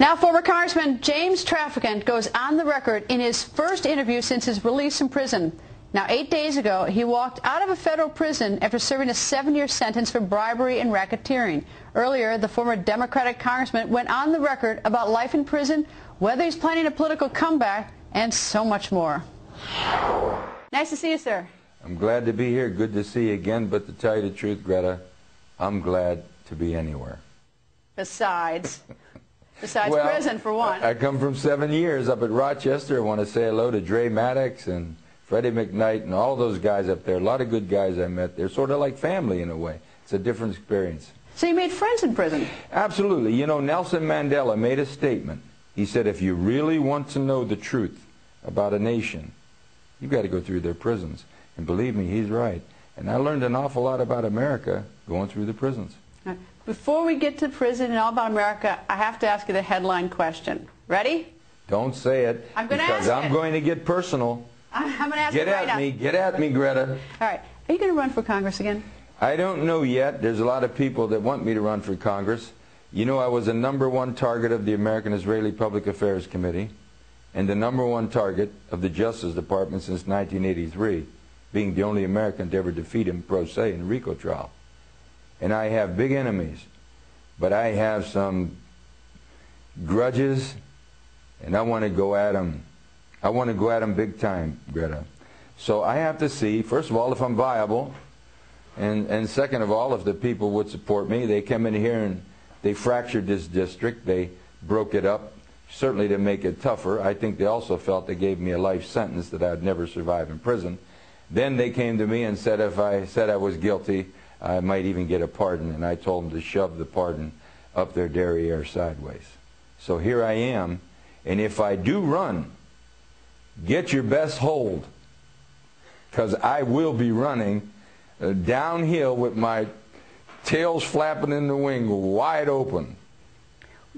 Now, former Congressman James Traficant goes on the record in his first interview since his release from prison. Now, eight days ago, he walked out of a federal prison after serving a seven-year sentence for bribery and racketeering. Earlier, the former Democratic congressman went on the record about life in prison, whether he's planning a political comeback, and so much more. Nice to see you, sir. I'm glad to be here. Good to see you again. But to tell you the truth, Greta, I'm glad to be anywhere. Besides, besides well, prison, for one. I come from seven years up at Rochester. I want to say hello to Dre Maddox and Freddie McKnight and all those guys up there. A lot of good guys I met. They're sort of like family in a way. It's a different experience. So you made friends in prison? Absolutely. You know, Nelson Mandela made a statement. He said, if you really want to know the truth about a nation, you've got to go through their prisons. And believe me, he's right. And I learned an awful lot about America going through the prisons. Before we get to prison and all about America, I have to ask you the headline question. Ready? Don't say it. I'm going to ask Because I'm it. going to get personal. I'm going to ask Get you right at now. me. Get at me, Greta. All right. Are you going to run for Congress again? I don't know yet. There's a lot of people that want me to run for Congress. You know, I was a number one target of the American Israeli Public Affairs Committee and the number one target of the Justice Department since 1983, being the only American to ever defeat him pro se in a RICO trial. And I have big enemies, but I have some grudges, and I want to go at them. I want to go at them big time, Greta. So I have to see, first of all, if I'm viable, and, and second of all, if the people would support me, they come in here and they fractured this district. They broke it up, certainly to make it tougher. I think they also felt they gave me a life sentence that I'd never survive in prison. Then they came to me and said if I said I was guilty, I might even get a pardon. And I told them to shove the pardon up their derriere sideways. So here I am. And if I do run, get your best hold. Because I will be running uh, downhill with my tails flapping in the wing wide open.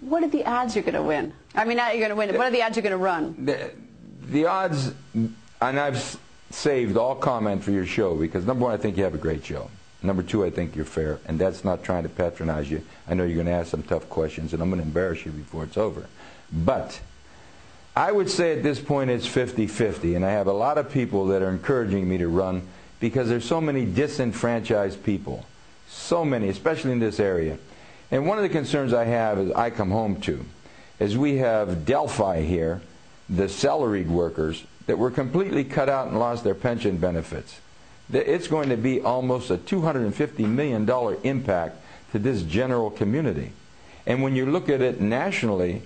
What are the odds you're going to win? I mean, not you're going to win. What are the odds you're going to run? The, the odds, and I've saved all comment for your show because number one, I think you have a great show. Number two, I think you're fair, and that's not trying to patronize you. I know you're going to ask some tough questions, and I'm going to embarrass you before it's over. But I would say at this point it's 50-50, and I have a lot of people that are encouraging me to run because there's so many disenfranchised people, so many, especially in this area. And one of the concerns I have is I come home to is we have Delphi here, the salaried workers that were completely cut out and lost their pension benefits. It's going to be almost a $250 million impact to this general community. And when you look at it nationally,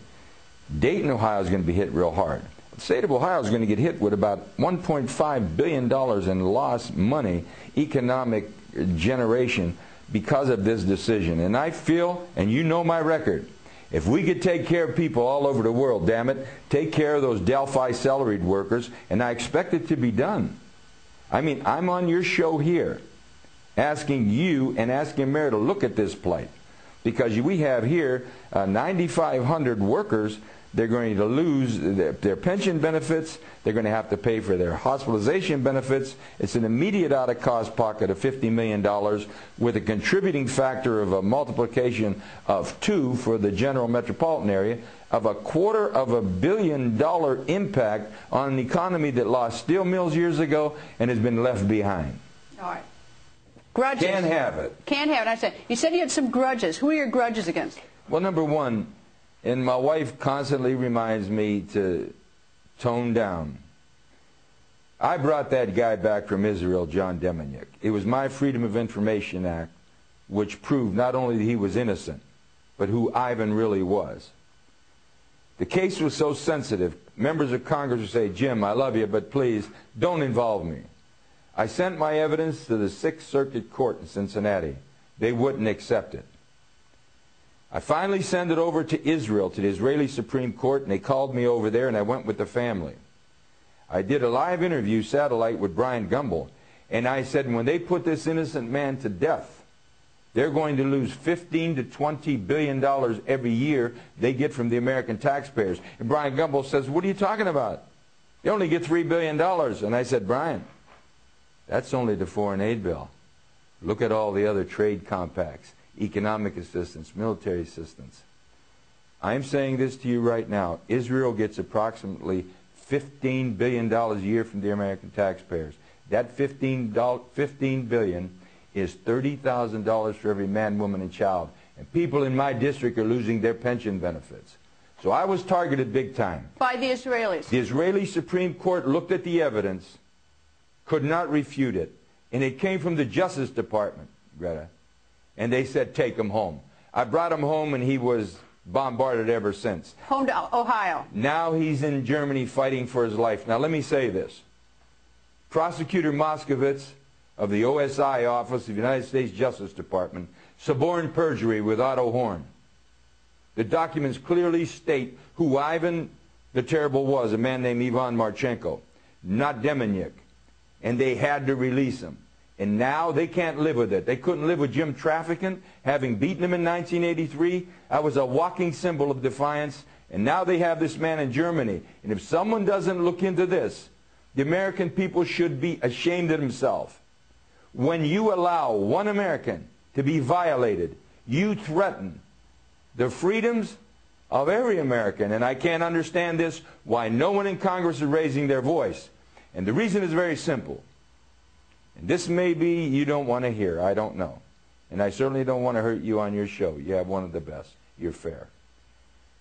Dayton, Ohio is going to be hit real hard. The state of Ohio is going to get hit with about $1.5 billion in lost money, economic generation, because of this decision. And I feel, and you know my record, if we could take care of people all over the world, damn it, take care of those Delphi salaried workers, and I expect it to be done. I mean, I'm on your show here asking you and asking Mayor to look at this plight because we have here uh, 9,500 workers. They're going to lose their, their pension benefits. They're going to have to pay for their hospitalization benefits. It's an immediate out-of-cost pocket of $50 million with a contributing factor of a multiplication of two for the general metropolitan area of a quarter of a billion dollar impact on an economy that lost steel mills years ago and has been left behind. All right. Grudges. Can't have it. Can't have it. I said you said you had some grudges. Who are your grudges against? Well, number one, and my wife constantly reminds me to tone down. I brought that guy back from Israel, John Demjanjuk. It was my Freedom of Information Act which proved not only that he was innocent, but who Ivan really was. The case was so sensitive, members of Congress would say, Jim, I love you, but please don't involve me. I sent my evidence to the Sixth Circuit Court in Cincinnati. They wouldn't accept it. I finally sent it over to Israel, to the Israeli Supreme Court, and they called me over there, and I went with the family. I did a live interview satellite with Bryant Gumbel, and I said, when they put this innocent man to death, they're going to lose 15 to 20 billion dollars every year they get from the American taxpayers. And Bryant Gumbel says, what are you talking about? They only get $3 billion. And I said, Brian, that's only the foreign aid bill. Look at all the other trade compacts, economic assistance, military assistance. I'm saying this to you right now. Israel gets approximately $15 billion a year from the American taxpayers. That $15, 15 billion is $30,000 for every man, woman, and child. And people in my district are losing their pension benefits. So I was targeted big time. By the Israelis? The Israeli Supreme Court looked at the evidence, could not refute it. And it came from the Justice Department, Greta. And they said, take him home. I brought him home and he was bombarded ever since. Home to Ohio. Now he's in Germany fighting for his life. Now let me say this. Prosecutor Moskowitz of the OSI Office of the United States Justice Department suborned perjury with Otto Horn. The documents clearly state who Ivan the Terrible was, a man named Ivan Marchenko, not Demjanjuk. And they had to release him. And now they can't live with it. They couldn't live with Jim Traficant, having beaten him in 1983. I was a walking symbol of defiance. And now they have this man in Germany. And if someone doesn't look into this, the American people should be ashamed of themselves. When you allow one American to be violated, you threaten the freedoms of every American. And I can't understand this, why no one in Congress is raising their voice. And the reason is very simple. And this may be you don't want to hear. I don't know. And I certainly don't want to hurt you on your show. You have one of the best. You're fair.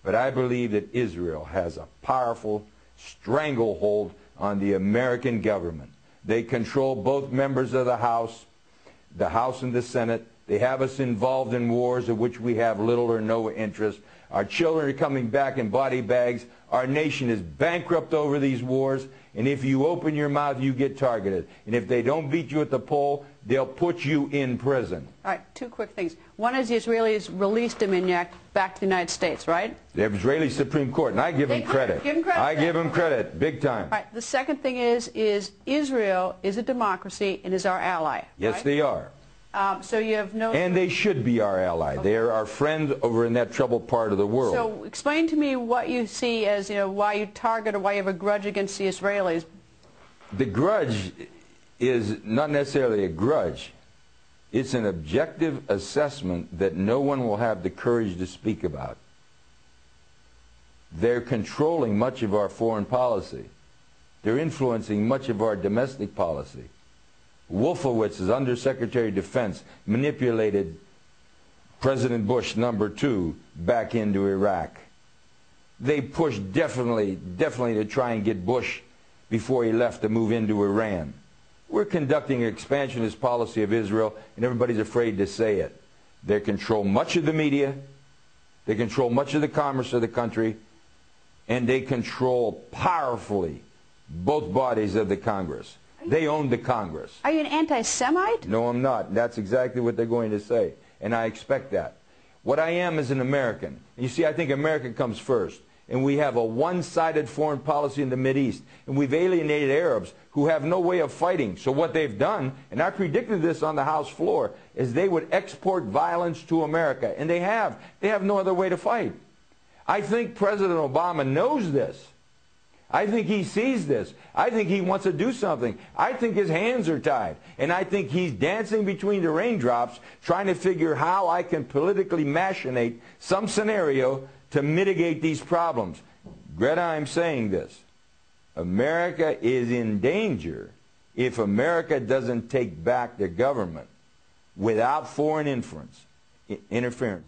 But I believe that Israel has a powerful stranglehold on the American government. They control both members of the House, the House and the Senate. They have us involved in wars of which we have little or no interest. Our children are coming back in body bags. Our nation is bankrupt over these wars. And if you open your mouth, you get targeted. And if they don't beat you at the poll, they'll put you in prison. All right, two quick things. One is the Israelis released Demjanjuk back to the United States, right? The Israeli Supreme Court, and I give They them credit. give 'em credit I give them credit, big time. All right, the second thing is, is Israel is a democracy and is our ally. Yes, right? they are. Um, so you have no... And they should be our ally. They are our friends over in that troubled part of the world. So explain to me what you see as, you know, why you target or why you have a grudge against the Israelis. the grudge is not necessarily a grudge. It's an objective assessment that no one will have the courage to speak about. They're controlling much of our foreign policy. They're influencing much of our domestic policy. Wolfowitz, as Undersecretary of Defense, manipulated President Bush number two back into Iraq. They pushed definitely, definitely to try and get Bush before he left to move into Iran. We're conducting an expansionist policy of Israel, and everybody's afraid to say it. They control much of the media, they control much of the commerce of the country, and they control powerfully both bodies of the Congress. They own the Congress. Are you an anti-Semite? No, I'm not. That's exactly what they're going to say, and I expect that. What I am is an American. You see, I think America comes first. And we have a one-sided foreign policy in the East, And we've alienated Arabs who have no way of fighting. So what they've done, and I predicted this on the House floor, is they would export violence to America. And they have. They have no other way to fight. I think President Obama knows this. I think he sees this. I think he wants to do something. I think his hands are tied. And I think he's dancing between the raindrops trying to figure how I can politically machinate some scenario to mitigate these problems. Greta, I'm saying this. America is in danger if America doesn't take back the government without foreign influence, interference.